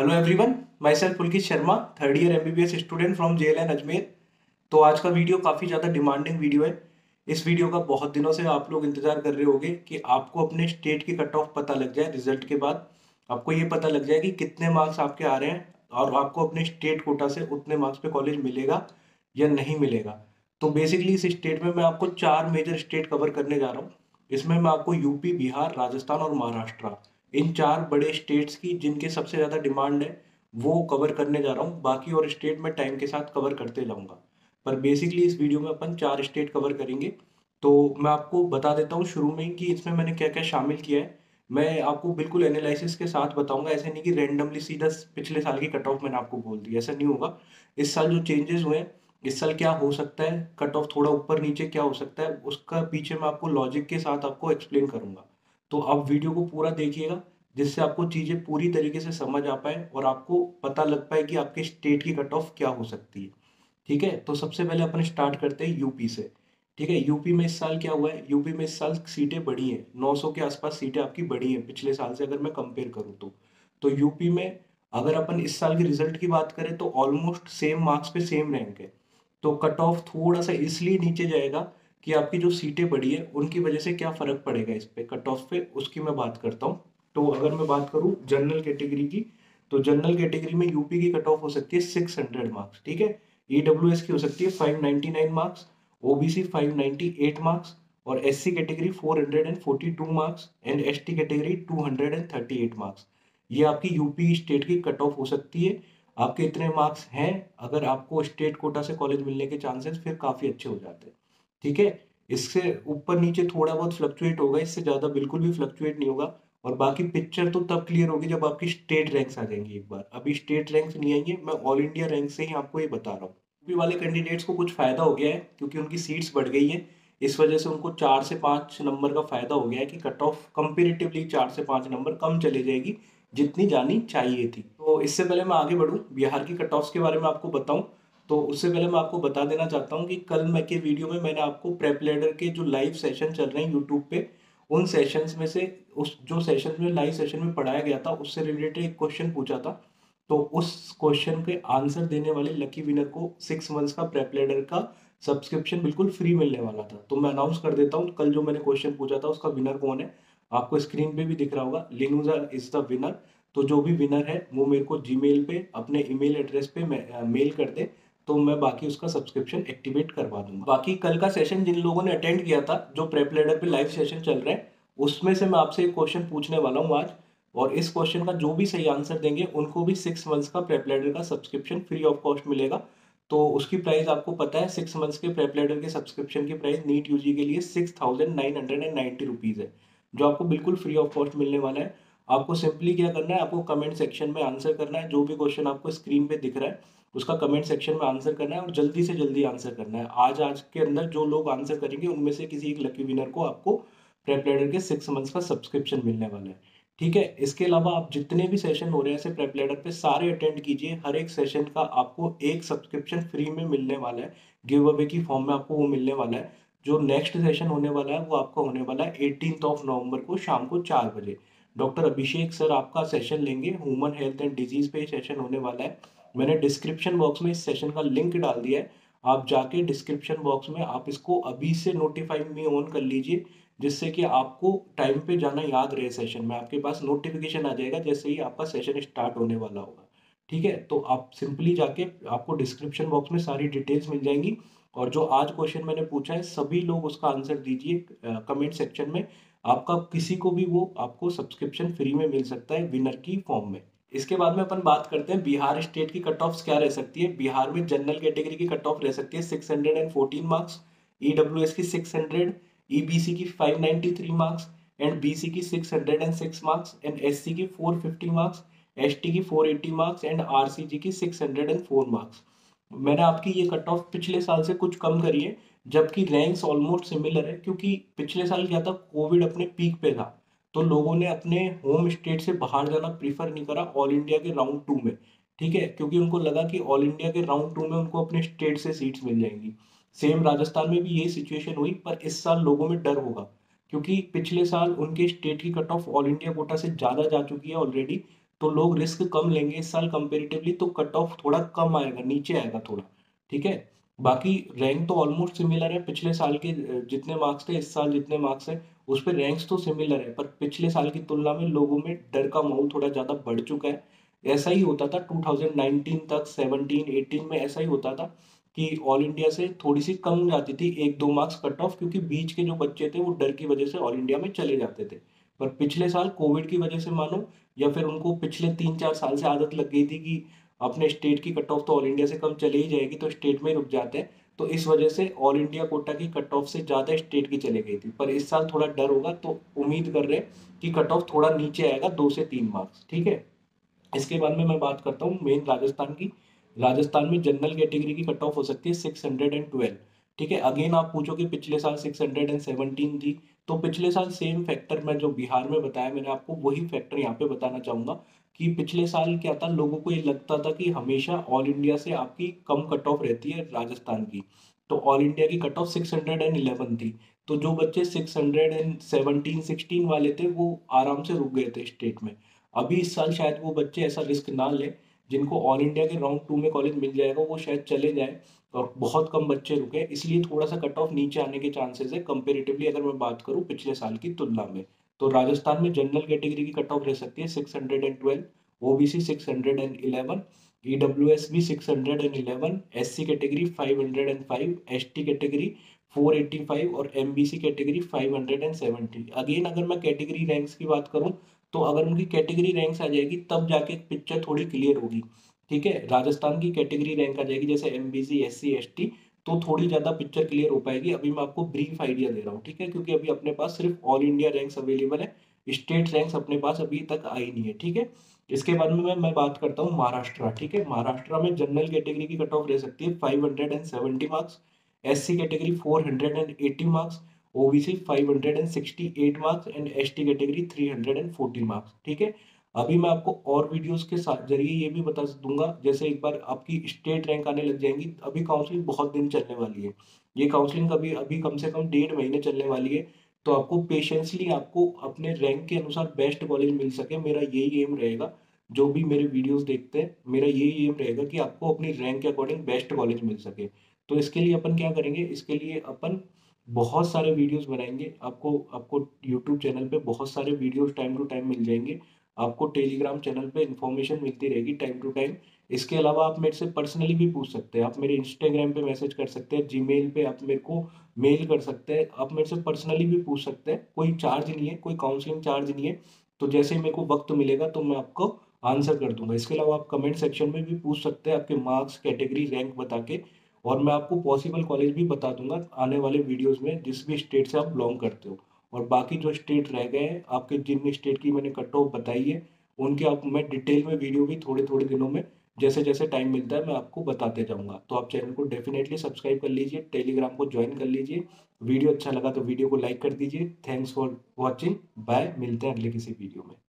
Hello everyone myself Pulkit Sharma third year MBBS student from JLN Ajmer तो आज का video काफ़ी ज़्यादा डिमांडिंग वीडियो है। इस वीडियो का बहुत दिनों से आप लोग इंतज़ार कर रहे होंगे कि आपको अपने स्टेट की कट ऑफ़ पता लग जाए रिज़ल्ट के बाद। आपको ये पता लग जाए कि कितने मार्क्स आपके आ रहे हैं और आपको अपने स्टेट कोटा से उतने मार्क्स पे कॉलेज मिलेगा या नहीं मिलेगा। तो बेसिकली इस स्टेट में मैं आपको चार मेजर स्टेट कवर करने जा रहा हूँ। इसमें मैं आपको यूपी बिहार राजस्थान और महाराष्ट्र इन चार बड़े स्टेट्स की जिनके सबसे ज़्यादा डिमांड है, वो कवर करने जा रहा हूँ। बाकी और स्टेट में टाइम के साथ कवर करते जाऊँगा। पर बेसिकली इस वीडियो में अपन चार स्टेट कवर करेंगे। तो मैं आपको बता देता हूँ शुरू में कि इसमें मैंने क्या क्या शामिल किया है। मैं आपको बिल्कुल एनालिसिस के साथ बताऊँगा। ऐसे नहीं कि रेंडमली सीधा पिछले साल की कट ऑफ़ मैंने आपको बोल दी। ऐसा नहीं होगा। इस साल जो चेंजेस हुए हैं, इस साल क्या हो सकता है? कट ऑफ़ थोड़ा ऊपर नीचे क्या हो सकता है? उसका पीछे मैं आपको लॉजिक के साथ आपको एक्सप्लेन करूँगा। तो आप वीडियो को पूरा देखिएगा, जिससे आपको चीज़ें पूरी तरीके से समझ आ पाए और आपको पता लग पाए कि आपके स्टेट की कट ऑफ़ क्या हो सकती है। ठीक है? तो सबसे पहले अपन स्टार्ट करते हैं यूपी से। ठीक है? यूपी में इस साल क्या हुआ है? यूपी में इस साल सीटें बढ़ी हैं। 900 के आसपास सीटें आपकी बढ़ी हैं पिछले साल से अगर मैं कंपेयर करूँ तो। तो यूपी में अगर अपन इस साल के रिज़ल्ट की बात करें तो ऑलमोस्ट सेम मार्क्स पे सेम रैंक है। तो कट ऑफ़ थोड़ा सा इसलिए नीचे जाएगा कि आपकी जो सीटें बढ़ी है, उनकी वजह से क्या फ़र्क पड़ेगा इस पे? कट ऑफ़ पे उसकी मैं बात करता हूँ। तो अगर मैं बात करूँ जनरल कैटेगरी की तो जनरल कैटेगरी में यूपी की कट ऑफ़ हो सकती है सिक्स हंड्रेड मार्क्स ठीक है? ई डब्ल्यू एस की हो सकती है five ninety nine marks OBC five ninety eight marks और S C category four hundred and forty two marks and S T category two hundred and thirty eight marks ये आपकी UP state की cut off हो सकती है। आपके इतने marks हैं, अगर आपको स्टेट कोटा से कॉलेज मिलने के चांसेस फिर काफ़ी अच्छे हो जाते हैं। ठीक है? इससे ऊपर नीचे थोड़ा बहुत फ्लक्चुएट होगा, इससे ज़्यादा बिल्कुल भी फ्लक्चुएट नहीं होगा। और बाकी पिक्चर तो तब क्लियर होगी जब आपकी स्टेट रैंक्स आ जाएँगी एक बार। अभी स्टेट रैंक्स नहीं आएँगे मैं ऑल इंडिया रैंक से ही आपको ये बता रहा हूँ। यूपी वाले कैंडिडेट्स को कुछ फ़ायदा हो गया है, क्योंकि उनकी सीट्स बढ़ गई है। इस वजह से उनको चार से पाँच नंबर का फ़ायदा हो गया है कि कट ऑफ़ कंपेरेटिवली चार से पाँच नंबर कम चली जाएगी, जितनी जानी चाहिए थी। तो इससे पहले मैं आगे बढ़ूँ, बिहार की कट ऑफ़ के बारे में आपको बताऊँ। तो उससे पहले मैं आपको बता देना चाहता हूँ कि कल मैं के वीडियो में मैंने आपको प्रेपलेडर के जो लाइव सेशन चल रहे हैं यूट्यूब पे, उन सेशंस में से उस, जो सेशन में लाइव सेशन में पढ़ाया गया था, उससे रिलेटेड एक क्वेश्चन पूछा था। तो उस क्वेश्चन के आंसर देने वाले लकी विनर को सिक्स मंथ्स का प्रेपलेडर का सब्सक्रिप्शन बिल्कुल फ्री मिलने वाला था। तो मैं अनाउंस कर देता हूँ, कल जो मैंने क्वेश्चन पूछा था, उसका विनर कौन है? आपको स्क्रीन पे भी दिख रहा होगा लिनूजा इज़ द विनर तो जो भी विनर है, वो मेरे को जीमेल पे, अपने ईमेल एड्रेस पे मेल कर दे। तो मैं बाकी उसका सब्सक्रिप्शन एक्टिवेट करवा दूँगा। बाकी कल का सेशन जिन लोगों ने अटेंड किया था, जो प्रेप लेडर पे लाइव सेशन चल रहे हैं, उसमें से मैं आपसे एक क्वेश्चन पूछने वाला हूँ आज, और इस क्वेश्चन का जो भी सही आंसर देंगे, उनको भी सिक्स मंथ्स का प्रेप लेडर का सब्सक्रिप्शन फ्री ऑफ़ कॉस्ट मिलेगा। तो उसकी प्राइस आपको पता है सिक्स मंथ्स के प्रेप लेडर के सब्सक्रिप्शन की प्राइस नीट यूजी के लिए six thousand nine hundred and ninety rupees है, जो आपको बिल्कुल फ्री ऑफ़ कॉस्ट मिलने वाला है। आपको सिंपली क्या करना है, आपको कमेंट सेक्शन में आंसर करना है, जो भी क्वेश्चन आपको स्क्रीन पे दिख रहा है। उसका कमेंट सेक्शन में आंसर करना है और जल्दी से जल्दी आंसर करना है। आज आज के अंदर जो लोग आंसर करेंगे, उनमें से किसी एक लकी विनर को आपको प्रेपलेडर के सिक्स मंथ्स का सब्सक्रिप्शन मिलने वाला है। ठीक है? इसके अलावा आप जितने भी सेशन हो रहे हैं, ऐसे प्रेपलेडर पे सारे अटेंड कीजिए। हर एक सेशन का आपको एक सब्सक्रिप्शन फ्री में मिलने वाला है। गिव अवे की फॉर्म में आपको वो मिलने वाला है। जो नेक्स्ट सेशन होने वाला है, वो आपका होने वाला है एटीन ऑफ़ नवंबर को शाम को चार बजे। डॉक्टर अभिषेक सर आपका सेशन लेंगे। ह्यूमन हेल्थ एंड डिज़ीज़ पे सेशन होने वाला है। मैंने डिस्क्रिप्शन बॉक्स में इस सेशन का लिंक डाल दिया है। आप जाके डिस्क्रिप्शन बॉक्स में आप इसको अभी से नोटिफाई में ऑन कर लीजिए, जिससे कि आपको टाइम पे जाना याद रहे सेशन में। आपके पास नोटिफिकेशन आ जाएगा, जैसे ही आपका सेशन स्टार्ट होने वाला होगा। ठीक है? तो आप सिंपली जाके आपको डिस्क्रिप्शन बॉक्स में सारी डिटेल्स मिल जाएँगी। और जो आज क्वेश्चन मैंने पूछा है, सभी लोग उसका आंसर दीजिए कमेंट सेक्शन में। आपका किसी को भी वो आपको सब्सक्रिप्शन फ्री में मिल सकता है विनर की फॉर्म में। इसके बाद में अपन बात करते हैं, बिहार स्टेट की कट ऑफ़ क्या रह सकती है? बिहार में जनरल कैटेगरी की कट ऑफ़ रह सकती है six hundred and fourteen marks E W S की six hundred E B C की five ninety three marks and B C की six hundred and six marks and S C की four fifty marks S T की four eighty marks and R C G की six hundred and four marks मैंने आपकी ये cut off पिछले साल से कुछ कम करी है, जबकि रैंक्स ऑलमोस्ट सिमिलर है, क्योंकि पिछले साल क्या था? कोविड अपने पीक पे था। तो लोगों ने अपने होम स्टेट से बाहर जाना प्रीफर नहीं करा ऑल इंडिया के राउंड टू में, ठीक है? क्योंकि उनको लगा कि ऑल इंडिया के राउंड टू में उनको अपने स्टेट से सीट्स मिल जाएँगी। सेम राजस्थान में भी यही सिचुएशन हुई, पर इस साल लोगों में डर होगा, क्योंकि पिछले साल उनके स्टेट की cut off all India quota से ज़्यादा जा चुकी है ऑलरेडी तो लोग रिस्क कम लेंगे इस साल कंपेरेटिवली तो कट ऑफ़ थोड़ा कम आएगा, नीचे आएगा थोड़ा, ठीक है? बाकी रैंक तो ऑलमोस्ट सिमिलर है, पिछले साल के जितने मार्क्स थे, इस साल जितने मार्क्स है, उस पर रैंक्स तो सिमिलर है, पर पिछले साल की तुलना में लोगों में डर का माहौल थोड़ा ज़्यादा बढ़ चुका है। ऐसा ही होता था 2019 तक 17 18 में ऐसा ही होता था कि ऑल इंडिया से थोड़ी सी कम जाती थी, एक दो मार्क्स कट ऑफ़ क्योंकि बीच के जो बच्चे थे, वो डर की वजह से ऑल इंडिया में चले जाते थे। पर पिछले साल कोविड की वजह से मानो, या फिर उनको पिछले तीन चार साल से आदत लग गई थी कि अपने स्टेट की कट ऑफ़ तो ऑल इंडिया से कम चले ही जाएगी तो स्टेट में रुक जाते हैं। तो इस वजह से ऑल इंडिया कोटा की कट ऑफ़ से ज़्यादा स्टेट की चले गई थी। पर इस साल थोड़ा डर होगा तो उम्मीद कर रहे हैं कि कट ऑफ़ थोड़ा नीचे आएगा, दो से तीन मार्क्स, ठीक है? इसके बाद में मैं बात करता हूँ मेन राजस्थान की। राजस्थान में जनरल कैटेगरी की कट ऑफ़ हो सकती है सिक्स ठीक है? अगेन आप पूछो कि पिछले साल सिक्स थी तो पिछले साल सेम फैक्टर मैं जो बिहार में बताया मैंने आपको, वही फैक्टर यहाँ पे बताना चाहूँगा। कि पिछले साल क्या था, लोगों को ये लगता था कि हमेशा ऑल इंडिया से आपकी कम कट ऑफ़ रहती है राजस्थान की। तो ऑल इंडिया की cut off six hundred and eleven थी। तो जो बच्चे six hundred and seventeen sixteen वाले थे, वो आराम से रुक गए थे स्टेट में। अभी इस साल शायद वो बच्चे ऐसा रिस्क ना लें, जिनको ऑल इंडिया के राउंड टू में कॉलेज मिल जाएगा, वो शायद चले जाए और बहुत कम बच्चे रुके। इसलिए थोड़ा सा कट ऑफ़ नीचे आने के चांसेस है। कंपेरेटिवली अगर मैं बात करूँ पिछले साल की तुलना में। तो राजस्थान में जनरल कैटेगरी की कट ऑफ़ रह सकती है six hundred and twelve OBC six hundred and eleven E W S भी six hundred and eleven S C category five hundred and five S T category four eighty five और M B C category five hundred and seventy again अगर मैं category ranks की बात करूँ तो अगर उनकी कैटेगरी रैंक्स आ जाएगी, तब जाके पिक्चर थोड़ी क्लियर होगी। ठीक है? राजस्थान की कैटेगरी रैंक आ जाएगी, जैसे M B C S C S T तो थोड़ी ज़्यादा पिक्चर क्लियर हो पाएगी। अभी मैं आपको ब्रीफ आइडिया दे रहा हूँ, ठीक है? क्योंकि अभी अपने पास सिर्फ़ ऑल इंडिया रैंक्स अवेलेबल है। स्टेट रैंक्स अपने पास अभी तक आई नहीं है, ठीक है? इसके बाद में मैं बात करता हूँ महाराष्ट्र, ठीक है? महाराष्ट्र में जनरल कैटेगरी की कट ऑफ़ रह सकती है five hundred and seventy marks S C category four hundred and eighty marks OBC five hundred and eight marks and S T category three hundred and forty marks ठीक है? अभी मैं आपको और वीडियोस के साथ ज़रिए ये भी बता दूँगा, जैसे एक बार आपकी स्टेट रैंक आने लग जाएँगी, अभी काउंसलिंग बहुत दिन चलने वाली है। ये काउंसलिंग अभी अभी कम से कम डेढ़ महीने चलने वाली है तो आपको पेशेंसली आपको अपने रैंक के अनुसार बेस्ट कॉलेज मिल सके, मेरा यही एम रहेगा। जो भी मेरे वीडियोस देखते हैं, मेरा यही एम रहेगा कि आपको अपनी रैंक के अकॉर्डिंग बेस्ट कॉलेज मिल सके। तो इसके लिए अपन क्या करेंगे, इसके लिए अपन बहुत सारे वीडियोस बनाएँगे। आपको आपको यूट्यूब चैनल पे बहुत सारे वीडियोस टाइम टू टाइम मिल जाएँगे। आपको टेलीग्राम चैनल पे इन्फॉर्मेशन मिलती रहेगी टाइम टू टाइम इसके अलावा आप मेरे से पर्सनली भी पूछ सकते हैं। आप मेरे इंस्टाग्राम पे मैसेज कर सकते हैं जी पे आप मेरे को मेल कर सकते हैं। आप मेरे से पर्सनली भी पूछ सकते हैं। कोई चार्ज नहीं है, कोई काउंसलिंग चार्ज नहीं है। तो जैसे ही मेरे को वक्त मिलेगा तो मैं आपको आंसर कर दूँगा। इसके अलावा आप कमेंट सेक्शन में भी पूछ सकते हैं आपके मार्क्स कैटेगरी रैंक बता के। और मैं आपको पॉसिबल कॉलेज भी बता दूँगा आने वाले वीडियोस में जिस भी स्टेट से आप बिलोंग करते हो। और बाकी जो स्टेट रह गए हैं, आपके जिन स्टेट की मैंने कट ऑफ़ बताई है, उनके आप, मैं डिटेल में वीडियो भी थोड़े थोड़े दिनों में जैसे जैसे टाइम मिलता है, मैं आपको बताते जाऊँगा। तो आप चैनल को डेफिनेटली सब्सक्राइब कर लीजिए टेलीग्राम को ज्वाइन कर लीजिए। वीडियो अच्छा लगा तो वीडियो को लाइक कर दीजिए। थैंक्स फॉर वॉचिंग बाय मिलते हैं अगले किसी वीडियो में।